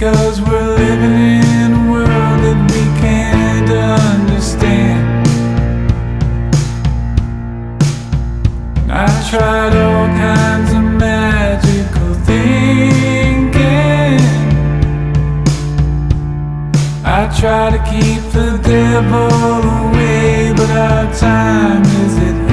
living in a world that we can't understand. I tried all kinds of magical thinking. I try to keep the devil away, but our time is at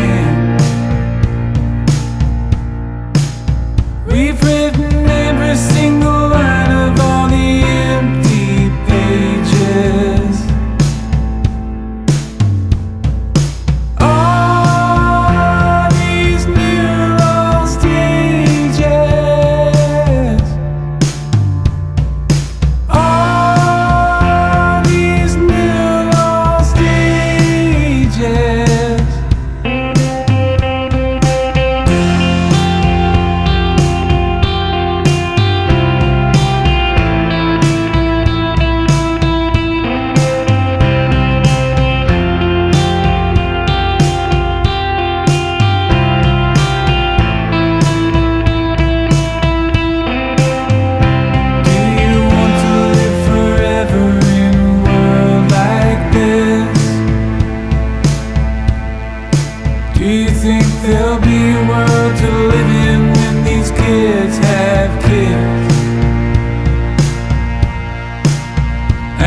there'll be a world to live in when these kids have kids?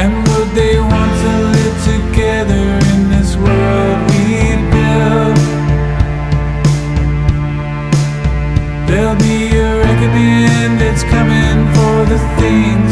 And would they want to live together in this world we built? There'll be a reckoning that's coming for the things